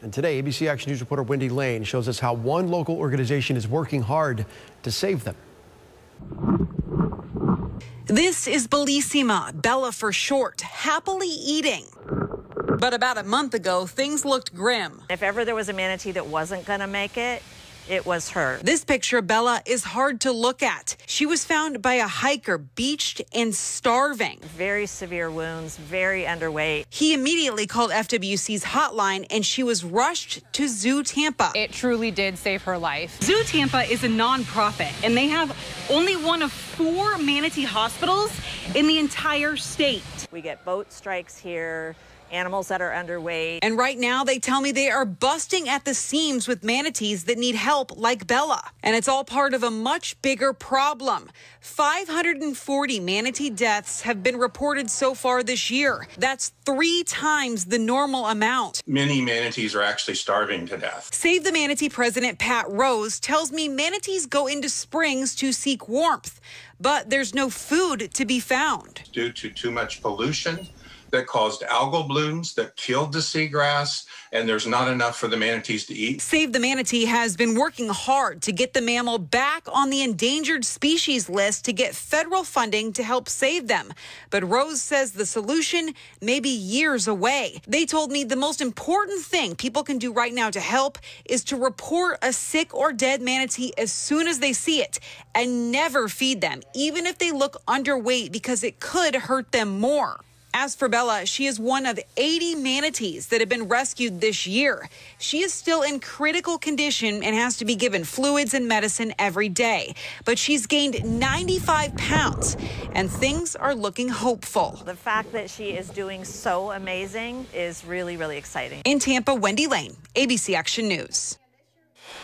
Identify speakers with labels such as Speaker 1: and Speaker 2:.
Speaker 1: And today, ABC Action News reporter Wendy Lane shows us how one local organization is working hard to save them.
Speaker 2: This is Bellissima, Bella for short, happily eating. But about a month ago, things looked grim.
Speaker 3: If ever there was a manatee that wasn't going to make it, it was her.
Speaker 2: This picture, Bella, is hard to look at. She was found by a hiker, beached and starving.
Speaker 3: Very severe wounds, very underweight.
Speaker 2: He immediately called FWC's hotline and she was rushed to Zoo Tampa.
Speaker 4: It truly did save her life.
Speaker 2: Zoo Tampa is a nonprofit and they have only one of four manatee hospitals in the entire state.
Speaker 3: We get boat strikes here animals that are underweight.
Speaker 2: And right now, they tell me they are busting at the seams with manatees that need help, like Bella. And it's all part of a much bigger problem. 540 manatee deaths have been reported so far this year. That's three times the normal amount.
Speaker 5: Many manatees are actually starving to death.
Speaker 2: Save the Manatee president, Pat Rose, tells me manatees go into springs to seek warmth, but there's no food to be found.
Speaker 5: Due to too much pollution, that caused algal blooms that killed the seagrass, and there's not enough for the manatees to eat.
Speaker 2: Save the Manatee has been working hard to get the mammal back on the endangered species list to get federal funding to help save them. But Rose says the solution may be years away. They told me the most important thing people can do right now to help is to report a sick or dead manatee as soon as they see it and never feed them, even if they look underweight, because it could hurt them more. As for Bella, she is one of 80 manatees that have been rescued this year. She is still in critical condition and has to be given fluids and medicine every day. But she's gained 95 pounds and things are looking hopeful.
Speaker 3: The fact that she is doing so amazing is really, really exciting.
Speaker 2: In Tampa, Wendy Lane, ABC Action News.